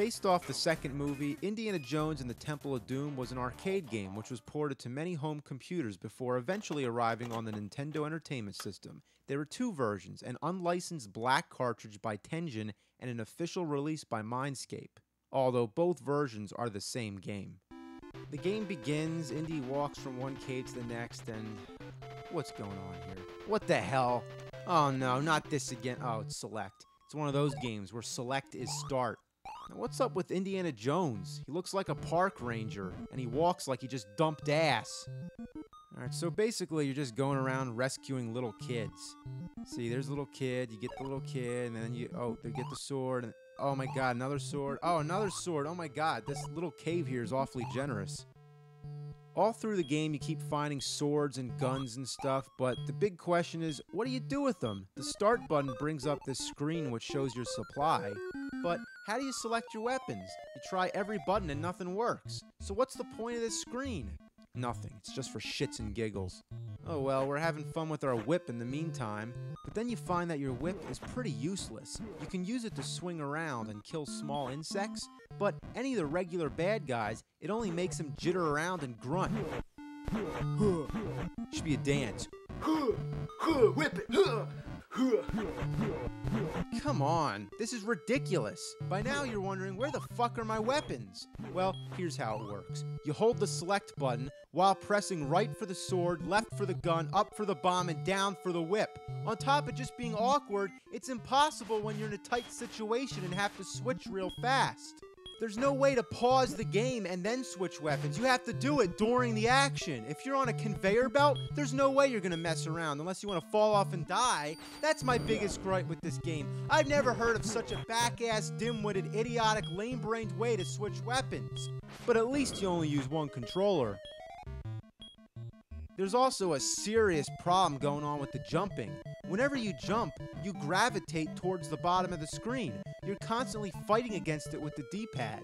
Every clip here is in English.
Based off the second movie, Indiana Jones and the Temple of Doom was an arcade game which was ported to many home computers before eventually arriving on the Nintendo Entertainment System. There were two versions an unlicensed black cartridge by Tengen and an official release by Mindscape, although both versions are the same game. The game begins, Indy walks from one cave to the next, and. What's going on here? What the hell? Oh no, not this again. Oh, it's select. It's one of those games where select is start. Now, what's up with Indiana Jones? He looks like a park ranger, and he walks like he just dumped ass. Alright, so basically, you're just going around rescuing little kids. See, there's a little kid, you get the little kid, and then you, oh, they get the sword, and oh my god, another sword. Oh, another sword. Oh my god, this little cave here is awfully generous. All through the game, you keep finding swords and guns and stuff, but the big question is, what do you do with them? The start button brings up this screen which shows your supply, but how do you select your weapons? You try every button and nothing works. So what's the point of this screen? Nothing. It's just for shits and giggles. Oh well, we're having fun with our whip in the meantime, but then you find that your whip is pretty useless. You can use it to swing around and kill small insects, but any of the regular bad guys, it only makes them jitter around and grunt. Should be a dance. Whip it. Come on, this is ridiculous. By now you're wondering where the fuck are my weapons? Well, here's how it works. You hold the select button while pressing right for the sword, left for the gun, up for the bomb, and down for the whip. On top of just being awkward, it's impossible when you're in a tight situation and have to switch real fast. There's no way to pause the game and then switch weapons. You have to do it during the action. If you're on a conveyor belt, there's no way you're gonna mess around unless you wanna fall off and die. That's my biggest gripe with this game. I've never heard of such a back-ass, dim-witted, idiotic, lame-brained way to switch weapons. But at least you only use one controller. There's also a serious problem going on with the jumping. Whenever you jump, you gravitate towards the bottom of the screen. You're constantly fighting against it with the D pad.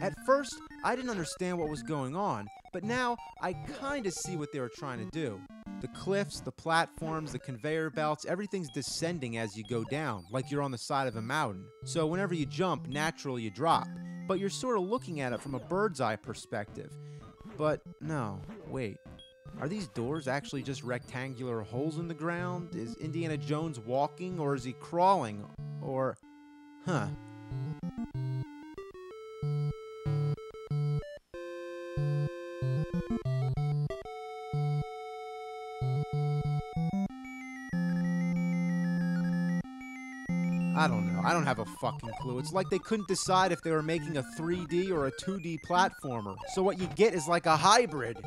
At first, I didn't understand what was going on, but now I kinda see what they were trying to do. The cliffs, the platforms, the conveyor belts, everything's descending as you go down, like you're on the side of a mountain. So whenever you jump, naturally you drop. But you're sort of looking at it from a bird's eye perspective. But no, wait. Are these doors actually just rectangular holes in the ground? Is Indiana Jones walking or is he crawling? Or. Huh. I don't know. I don't have a fucking clue. It's like they couldn't decide if they were making a 3D or a 2D platformer. So what you get is like a hybrid.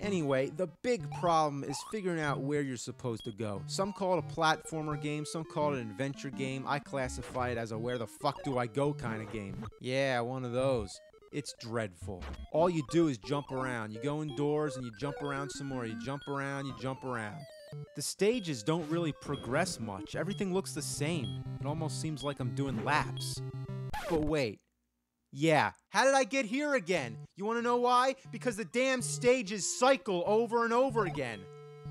Anyway, the big problem is figuring out where you're supposed to go. Some call it a platformer game, some call it an adventure game. I classify it as a where the fuck do I go kind of game. Yeah, one of those. It's dreadful. All you do is jump around. You go indoors and you jump around some more. You jump around, you jump around. The stages don't really progress much. Everything looks the same. It almost seems like I'm doing laps. But wait. Yeah, how did I get here again? You want to know why? Because the damn stages cycle over and over again.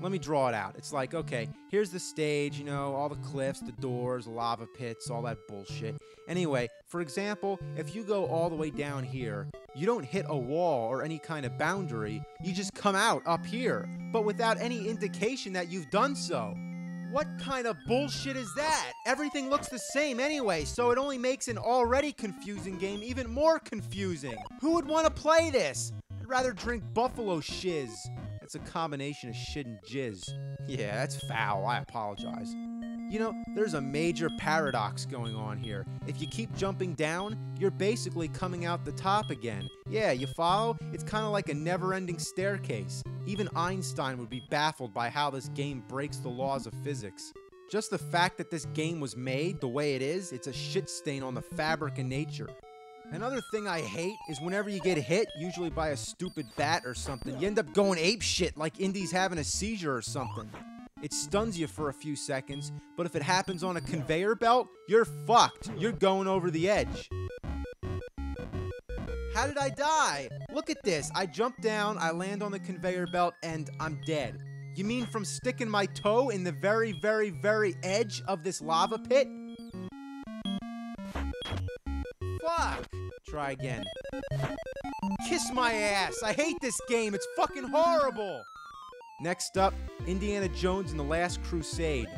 Let me draw it out. It's like, okay, here's the stage, you know, all the cliffs, the doors, lava pits, all that bullshit. Anyway, for example, if you go all the way down here, you don't hit a wall or any kind of boundary, you just come out up here, but without any indication that you've done so. What kind of bullshit is that? Everything looks the same anyway, so it only makes an already confusing game even more confusing. Who would want to play this? I'd rather drink buffalo shiz. It's a combination of shit and jizz. Yeah, that's foul. I apologize. You know, there's a major paradox going on here. If you keep jumping down, you're basically coming out the top again. Yeah, you follow? It's kind of like a never ending staircase. Even Einstein would be baffled by how this game breaks the laws of physics. Just the fact that this game was made the way it is, it's a shit stain on the fabric of nature. Another thing I hate is whenever you get hit, usually by a stupid bat or something, you end up going ape shit like Indy's having a seizure or something. It stuns you for a few seconds, but if it happens on a conveyor belt, you're fucked. You're going over the edge. How did I die? Look at this. I jump down, I land on the conveyor belt, and I'm dead. You mean from sticking my toe in the very, very, very edge of this lava pit? Fuck! Try again. Kiss my ass! I hate this game! It's fucking horrible! Next up, Indiana Jones and the Last Crusade.